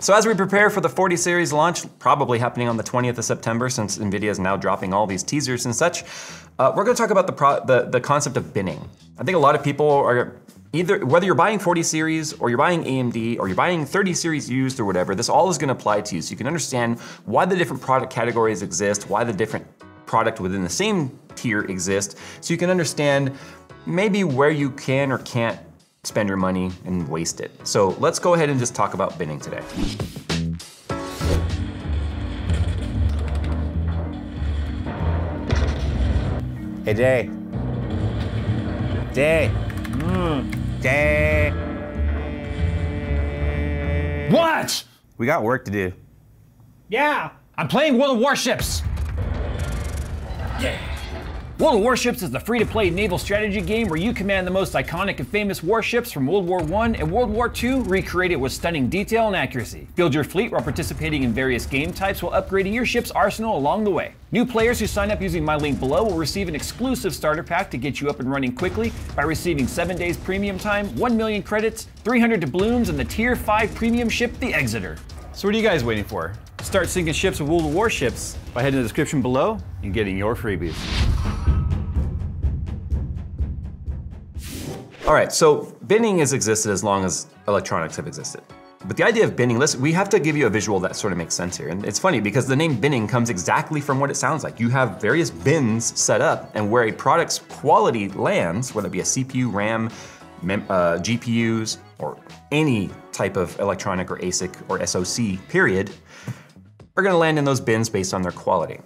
So as we prepare for the 40 series launch, probably happening on the 20th of September since NVIDIA is now dropping all these teasers and such, uh, we're gonna talk about the, the, the concept of binning. I think a lot of people are either, whether you're buying 40 series or you're buying AMD or you're buying 30 series used or whatever, this all is gonna apply to you so you can understand why the different product categories exist, why the different product within the same tier exist, so you can understand maybe where you can or can't spend your money and waste it. So let's go ahead and just talk about binning today. Hey, Jay. Jay. Mm. Jay. What? We got work to do. Yeah, I'm playing World of Warships. World of Warships is the free-to-play naval strategy game where you command the most iconic and famous warships from World War I and World War II, recreated with stunning detail and accuracy. Build your fleet while participating in various game types while upgrading your ship's arsenal along the way. New players who sign up using my link below will receive an exclusive starter pack to get you up and running quickly by receiving 7 days premium time, 1 million credits, 300 doubloons, and the Tier 5 premium ship, the Exeter. So what are you guys waiting for? Start sinking ships with World of Warships by heading to the description below and getting your freebies. All right, so binning has existed as long as electronics have existed. But the idea of binning, listen, we have to give you a visual that sort of makes sense here. And it's funny because the name binning comes exactly from what it sounds like. You have various bins set up and where a product's quality lands, whether it be a CPU, RAM, uh, GPUs, or any type of electronic or ASIC or SoC, period, are gonna land in those bins based on their quality.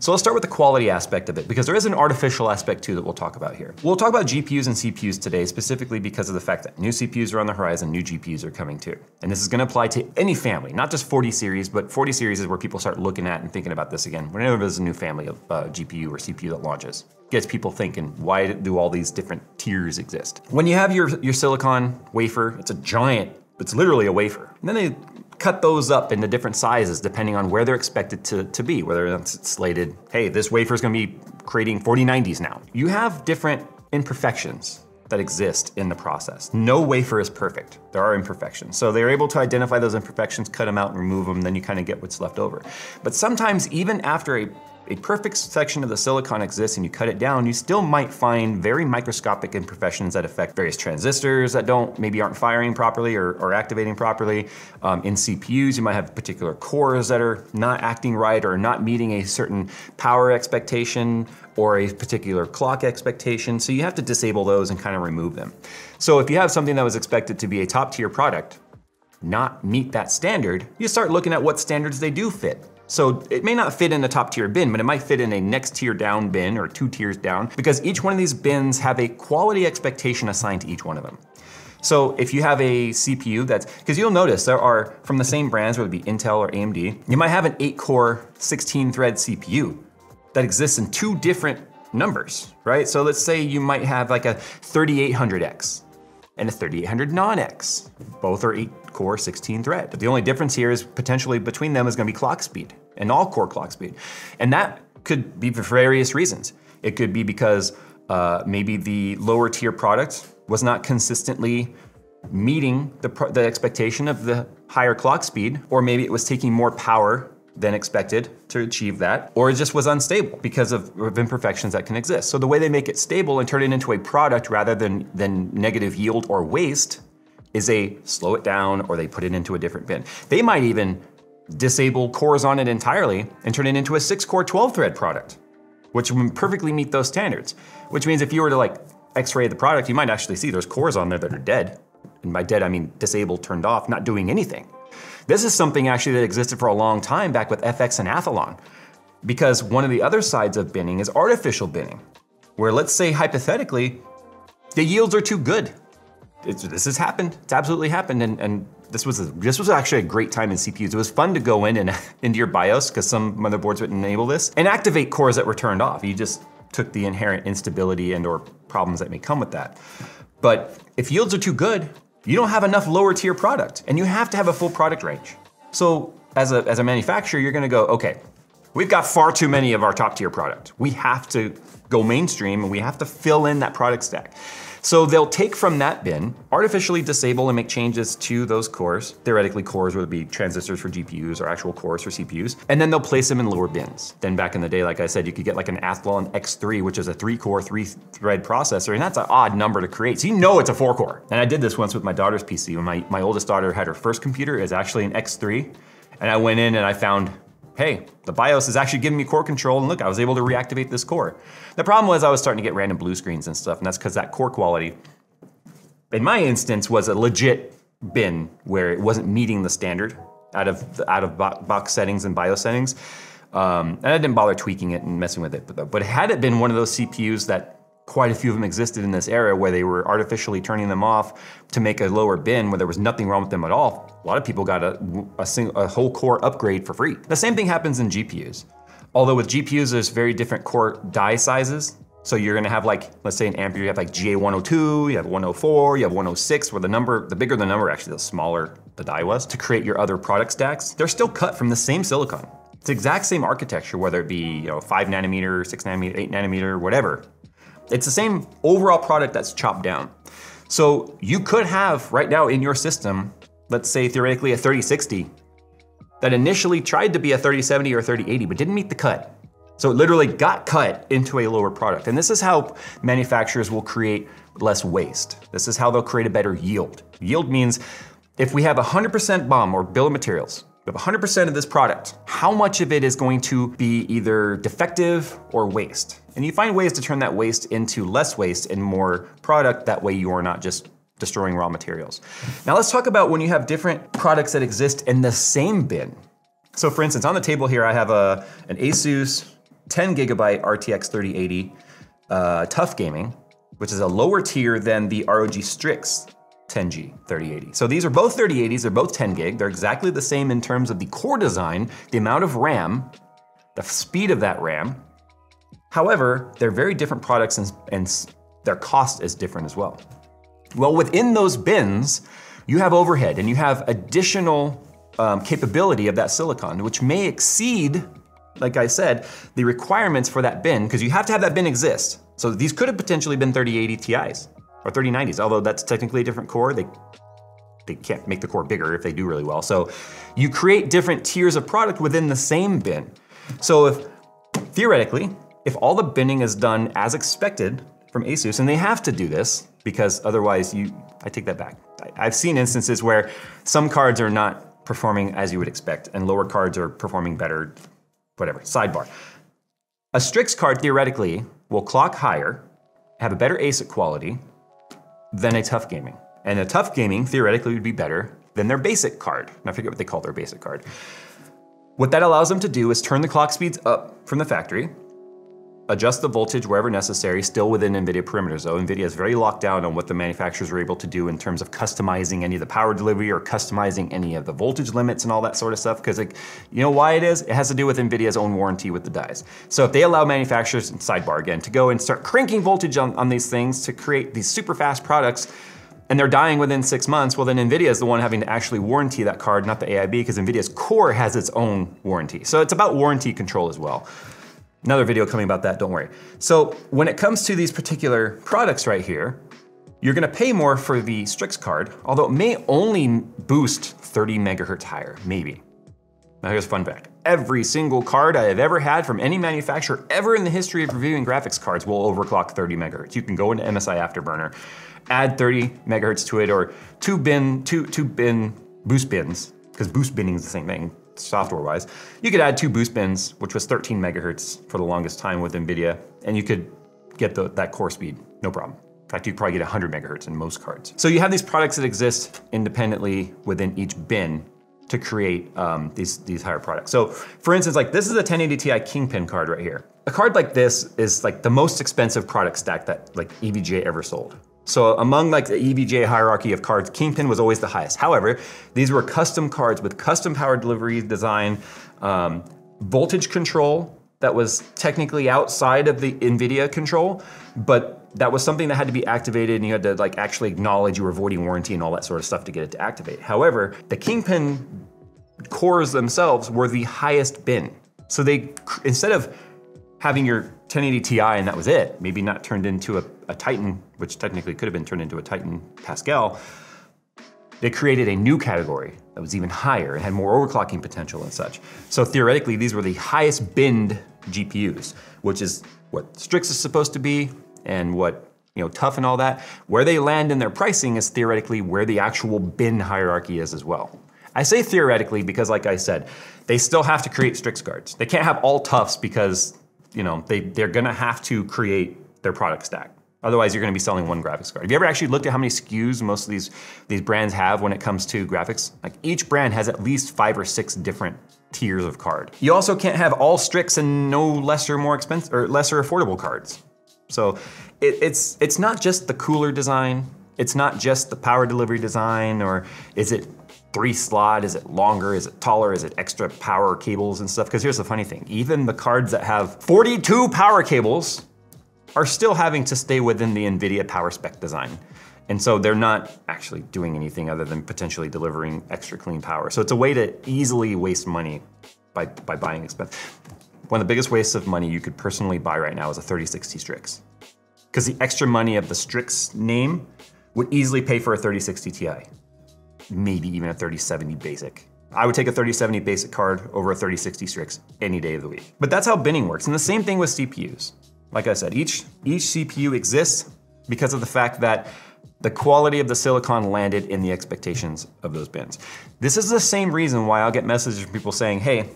So let's start with the quality aspect of it because there is an artificial aspect too that we'll talk about here. We'll talk about GPUs and CPUs today specifically because of the fact that new CPUs are on the horizon, new GPUs are coming too. And this is gonna apply to any family, not just 40 series, but 40 series is where people start looking at and thinking about this again. Whenever there's a new family of uh, GPU or CPU that launches gets people thinking, why do all these different tiers exist? When you have your, your silicon wafer, it's a giant, it's literally a wafer. And then they cut those up into different sizes depending on where they're expected to, to be, whether it's slated, hey, this wafer is gonna be creating 4090s now. You have different imperfections that exist in the process. No wafer is perfect. There are imperfections. So they're able to identify those imperfections, cut them out and remove them, then you kind of get what's left over. But sometimes even after a a perfect section of the silicon exists and you cut it down, you still might find very microscopic imperfections that affect various transistors that don't, maybe aren't firing properly or, or activating properly. Um, in CPUs, you might have particular cores that are not acting right or not meeting a certain power expectation or a particular clock expectation. So you have to disable those and kind of remove them. So if you have something that was expected to be a top tier product, not meet that standard, you start looking at what standards they do fit. So it may not fit in a top tier bin, but it might fit in a next tier down bin or two tiers down because each one of these bins have a quality expectation assigned to each one of them. So if you have a CPU that's, because you'll notice there are, from the same brands, whether it be Intel or AMD, you might have an eight core, 16 thread CPU that exists in two different numbers, right? So let's say you might have like a 3800X and a 3800 non-X. Both are eight core 16 thread. The only difference here is potentially between them is gonna be clock speed, and all core clock speed. And that could be for various reasons. It could be because uh, maybe the lower tier product was not consistently meeting the, the expectation of the higher clock speed, or maybe it was taking more power than expected to achieve that, or it just was unstable because of, of, imperfections that can exist. So the way they make it stable and turn it into a product rather than, than negative yield or waste is they slow it down or they put it into a different bin. They might even disable cores on it entirely and turn it into a six core 12 thread product, which would perfectly meet those standards. Which means if you were to like x-ray the product, you might actually see there's cores on there that are dead. And by dead, I mean disabled, turned off, not doing anything. This is something actually that existed for a long time back with FX and Athlon. Because one of the other sides of binning is artificial binning, where let's say hypothetically, the yields are too good. It's, this has happened, it's absolutely happened, and, and this was a, this was actually a great time in CPUs. It was fun to go in and into your BIOS because some motherboards would enable this and activate cores that were turned off. You just took the inherent instability and or problems that may come with that. But if yields are too good, you don't have enough lower tier product and you have to have a full product range. So as a, as a manufacturer, you're gonna go, okay, we've got far too many of our top tier product. We have to go mainstream and we have to fill in that product stack. So they'll take from that bin, artificially disable and make changes to those cores. Theoretically, cores would be transistors for GPUs or actual cores for CPUs. And then they'll place them in lower bins. Then back in the day, like I said, you could get like an Athlon X3, which is a three core, three thread processor. And that's an odd number to create. So you know it's a four core. And I did this once with my daughter's PC. When my, my oldest daughter had her first computer, is actually an X3. And I went in and I found hey, the BIOS is actually giving me core control, and look, I was able to reactivate this core. The problem was I was starting to get random blue screens and stuff, and that's because that core quality, in my instance, was a legit bin where it wasn't meeting the standard out of out of box settings and BIOS settings. Um, and I didn't bother tweaking it and messing with it. But, but had it been one of those CPUs that quite a few of them existed in this era where they were artificially turning them off to make a lower bin where there was nothing wrong with them at all. A lot of people got a, a, a whole core upgrade for free. The same thing happens in GPUs. Although with GPUs, there's very different core die sizes. So you're gonna have like, let's say in Ampere, you have like GA102, you have 104, you have 106, where the number, the bigger the number, actually the smaller the die was, to create your other product stacks. They're still cut from the same silicon. It's the exact same architecture, whether it be you know, five nanometer, six nanometer, eight nanometer, whatever. It's the same overall product that's chopped down. So you could have right now in your system, let's say theoretically a 3060 that initially tried to be a 3070 or 3080 but didn't meet the cut. So it literally got cut into a lower product. And this is how manufacturers will create less waste. This is how they'll create a better yield. Yield means if we have 100% BOM or bill of materials, we have 100% of this product. How much of it is going to be either defective or waste? And you find ways to turn that waste into less waste and more product. That way you are not just destroying raw materials. Now let's talk about when you have different products that exist in the same bin. So for instance, on the table here, I have a, an Asus 10 gigabyte RTX 3080 uh, TUF Gaming, which is a lower tier than the ROG Strix 10G 3080. So these are both 3080s, they're both 10 gig. They're exactly the same in terms of the core design, the amount of RAM, the speed of that RAM. However, they're very different products and, and their cost is different as well. Well, within those bins, you have overhead and you have additional um, capability of that silicon, which may exceed, like I said, the requirements for that bin, because you have to have that bin exist. So these could have potentially been 3080 Ti's or 3090s, although that's technically a different core. They, they can't make the core bigger if they do really well. So you create different tiers of product within the same bin. So if, theoretically, if all the binning is done as expected from Asus, and they have to do this because otherwise you, I take that back. I've seen instances where some cards are not performing as you would expect and lower cards are performing better, whatever, sidebar. A Strix card theoretically will clock higher, have a better ASIC quality, than a TUF Gaming. And a TUF Gaming theoretically would be better than their basic card. And I forget what they call their basic card. What that allows them to do is turn the clock speeds up from the factory, adjust the voltage wherever necessary, still within NVIDIA parameters though. NVIDIA is very locked down on what the manufacturers are able to do in terms of customizing any of the power delivery or customizing any of the voltage limits and all that sort of stuff, because like, you know why it is? It has to do with NVIDIA's own warranty with the dies. So if they allow manufacturers, sidebar again, to go and start cranking voltage on, on these things to create these super fast products, and they're dying within six months, well then NVIDIA is the one having to actually warranty that card, not the AIB, because NVIDIA's core has its own warranty. So it's about warranty control as well. Another video coming about that, don't worry. So when it comes to these particular products right here, you're gonna pay more for the Strix card, although it may only boost 30 megahertz higher, maybe. Now here's a fun fact. Every single card I have ever had from any manufacturer ever in the history of reviewing graphics cards will overclock 30 megahertz. You can go into MSI Afterburner, add 30 megahertz to it, or two bin, two, two bin boost bins, because boost binning is the same thing software-wise. You could add two boost bins, which was 13 megahertz for the longest time with NVIDIA, and you could get the, that core speed, no problem. In fact, you probably get 100 megahertz in most cards. So you have these products that exist independently within each bin to create um, these, these higher products. So for instance, like this is a 1080 Ti Kingpin card right here. A card like this is like the most expensive product stack that like EVGA ever sold. So among like the EVGA hierarchy of cards, Kingpin was always the highest. However, these were custom cards with custom power delivery design, um, voltage control that was technically outside of the NVIDIA control, but that was something that had to be activated and you had to like actually acknowledge you were voiding warranty and all that sort of stuff to get it to activate. However, the Kingpin cores themselves were the highest bin. So they, instead of having your 1080 Ti and that was it, maybe not turned into a a Titan, which technically could have been turned into a Titan Pascal, they created a new category that was even higher and had more overclocking potential and such. So theoretically, these were the highest binned GPUs, which is what Strix is supposed to be and what you know, TUF and all that. Where they land in their pricing is theoretically where the actual bin hierarchy is as well. I say theoretically because like I said, they still have to create Strix cards. They can't have all TUFs because you know, they, they're gonna have to create their product stack. Otherwise, you're gonna be selling one graphics card. Have you ever actually looked at how many SKUs most of these, these brands have when it comes to graphics? Like each brand has at least five or six different tiers of card. You also can't have all Strix and no lesser, more expensive, or lesser affordable cards. So it, it's, it's not just the cooler design, it's not just the power delivery design, or is it three slot? Is it longer? Is it taller? Is it extra power cables and stuff? Because here's the funny thing, even the cards that have 42 power cables are still having to stay within the NVIDIA power spec design. And so they're not actually doing anything other than potentially delivering extra clean power. So it's a way to easily waste money by, by buying expensive. One of the biggest wastes of money you could personally buy right now is a 3060 Strix. Because the extra money of the Strix name would easily pay for a 3060 Ti maybe even a 3070 basic. I would take a 3070 basic card over a 3060 Strix any day of the week. But that's how binning works. And the same thing with CPUs. Like I said, each, each CPU exists because of the fact that the quality of the silicon landed in the expectations of those bins. This is the same reason why I'll get messages from people saying, hey,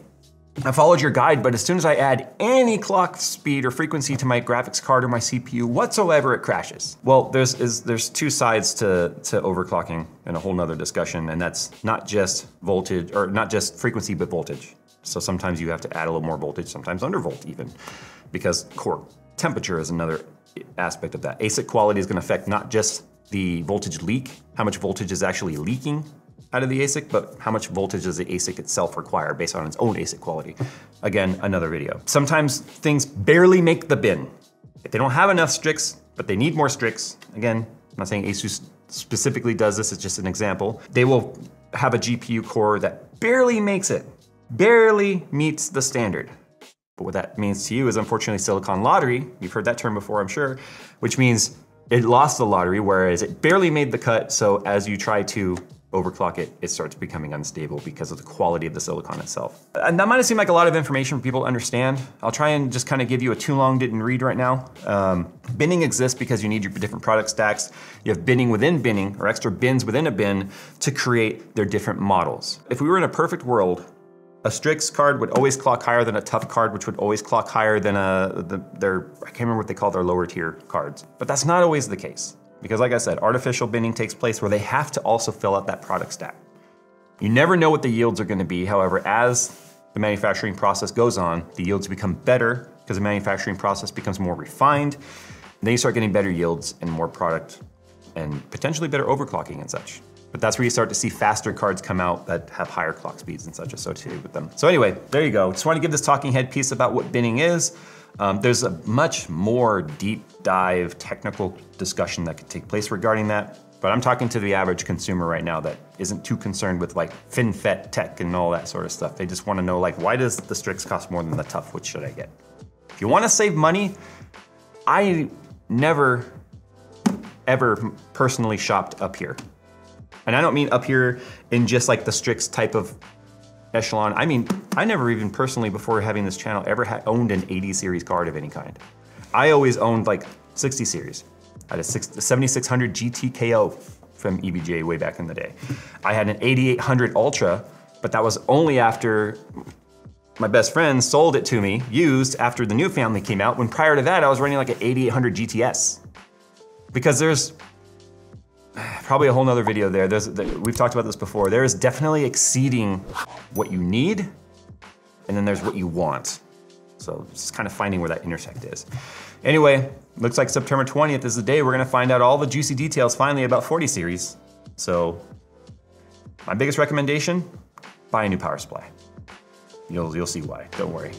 I followed your guide, but as soon as I add any clock speed or frequency to my graphics card or my CPU whatsoever, it crashes. Well, there's is, there's two sides to, to overclocking and a whole nother discussion, and that's not just voltage, or not just frequency, but voltage. So sometimes you have to add a little more voltage, sometimes undervolt even, because core temperature is another aspect of that. ASIC quality is gonna affect not just the voltage leak, how much voltage is actually leaking out of the ASIC, but how much voltage does the ASIC itself require based on its own ASIC quality? Again, another video. Sometimes things barely make the bin. If they don't have enough Strix, but they need more Strix, again, I'm not saying ASUS specifically does this, it's just an example, they will have a GPU core that barely makes it, barely meets the standard. But what that means to you is unfortunately Silicon Lottery, you've heard that term before, I'm sure, which means it lost the lottery, whereas it barely made the cut, so as you try to overclock it, it starts becoming unstable because of the quality of the silicon itself. And that might seem like a lot of information for people to understand. I'll try and just kind of give you a too long didn't read right now. Um, binning exists because you need your different product stacks. You have binning within binning, or extra bins within a bin, to create their different models. If we were in a perfect world, a Strix card would always clock higher than a TUF card, which would always clock higher than a, the, their, I can't remember what they call their lower tier cards. But that's not always the case. Because like I said, artificial binning takes place where they have to also fill out that product stack. You never know what the yields are gonna be. However, as the manufacturing process goes on, the yields become better because the manufacturing process becomes more refined. and then you start getting better yields and more product and potentially better overclocking and such. But that's where you start to see faster cards come out that have higher clock speeds and such associated with them. So anyway, there you go. Just want to give this talking head piece about what binning is. Um, there's a much more deep dive technical discussion that could take place regarding that. But I'm talking to the average consumer right now that isn't too concerned with like FinFET tech and all that sort of stuff. They just want to know like, why does the Strix cost more than the TUF? Which should I get? If you want to save money, I never, ever personally shopped up here. And I don't mean up here in just like the Strix type of echelon. I mean, I never even personally, before having this channel, ever owned an 80 series card of any kind. I always owned like 60 series. I had a, 7600 GT KO from EVGA way back in the day. I had an 8800 Ultra, but that was only after my best friend sold it to me, used after the new family came out, when prior to that I was running like an 8800 GTS. Because there's probably a whole nother video there. There's, we've talked about this before. There is definitely exceeding what you need, and then there's what you want. So just kind of finding where that intersect is. Anyway, looks like September 20th is the day we're gonna find out all the juicy details finally about 40 series. So my biggest recommendation, buy a new power supply. You'll, you'll see why, don't worry.